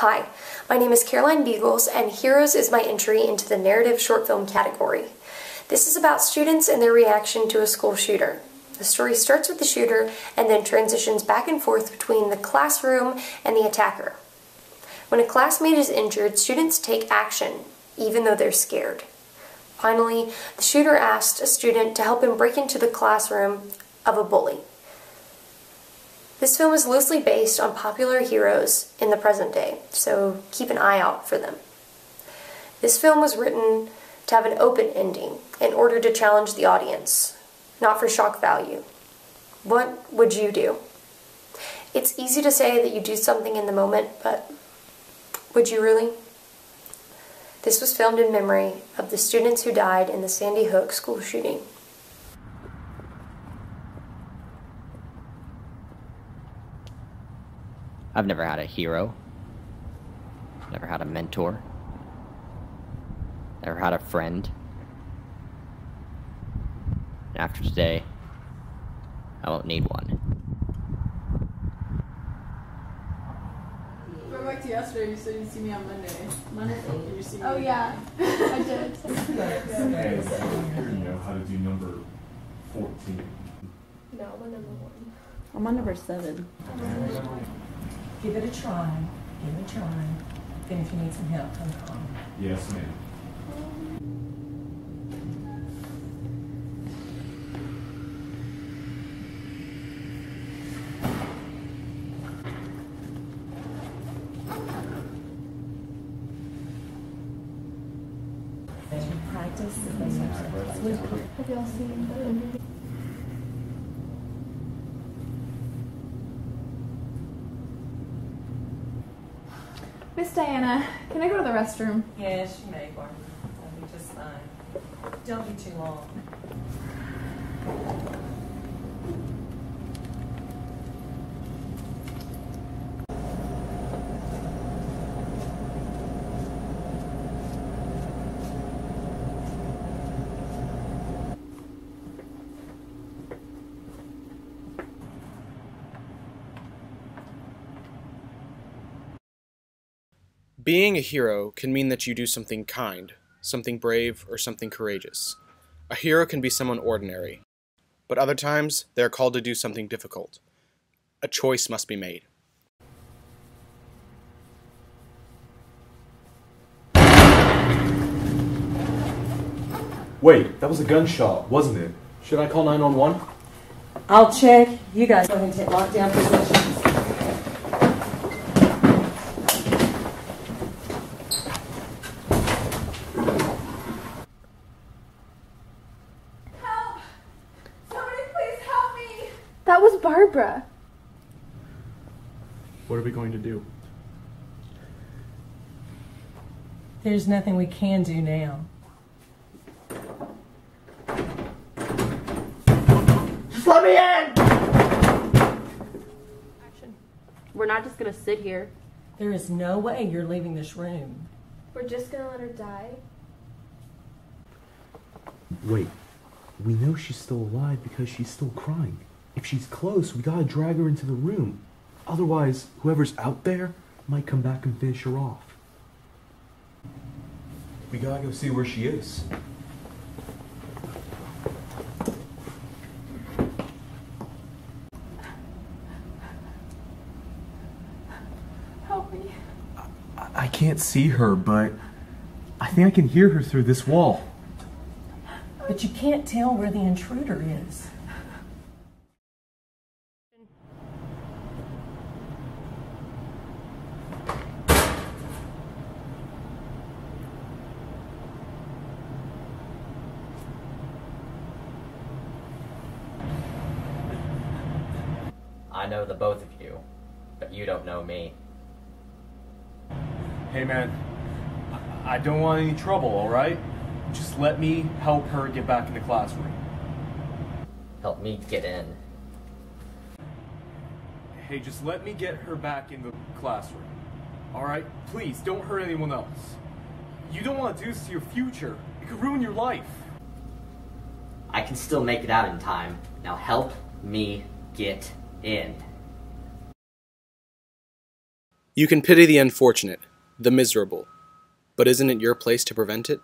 Hi, my name is Caroline Beagles, and Heroes is my entry into the narrative short film category. This is about students and their reaction to a school shooter. The story starts with the shooter and then transitions back and forth between the classroom and the attacker. When a classmate is injured, students take action, even though they're scared. Finally, the shooter asked a student to help him break into the classroom of a bully. This film is loosely based on popular heroes in the present day, so keep an eye out for them. This film was written to have an open ending in order to challenge the audience, not for shock value. What would you do? It's easy to say that you do something in the moment, but would you really? This was filmed in memory of the students who died in the Sandy Hook school shooting. I've never had a hero. Never had a mentor. Never had a friend. And after today, I won't need one. Go back to yesterday. You said you'd see me on Monday. Monday, you see me. Oh yeah, I did. Hey, you know how to do number 14. No, I'm on number one. I'm on number seven. Give it a try. Give it a try. Then if you need some help, come call. Yes, ma'am. As you practice, Have y'all seen Miss Diana, can I go to the restroom? Yes, you may, Barbara. That'll be just fine. Don't be too long. Being a hero can mean that you do something kind, something brave, or something courageous. A hero can be someone ordinary, but other times they are called to do something difficult. A choice must be made. Wait, that was a gunshot, wasn't it? Should I call 911? I'll check. You guys go ahead and take lockdown positions. Help! Somebody please help me! That was Barbara. What are we going to do? There's nothing we can do now. Just let me in! Action. We're not just gonna sit here. There is no way you're leaving this room. We're just gonna let her die. Wait, we know she's still alive because she's still crying. If she's close, we gotta drag her into the room. Otherwise, whoever's out there might come back and finish her off. We gotta go see where she is. Help me. I, I can't see her, but I think I can hear her through this wall. But you can't tell where the intruder is. I know the both of you, but you don't know me. Hey man, I, don't want any trouble, alright? Just let me help her get back in the classroom. Help me get in. Hey, just let me get her back in the classroom. Alright? Please, don't hurt anyone else. You don't want to do this to your future. It could ruin your life. I can still make it out in time. Now help me get in. You can pity the unfortunate, the miserable, but isn't it your place to prevent it?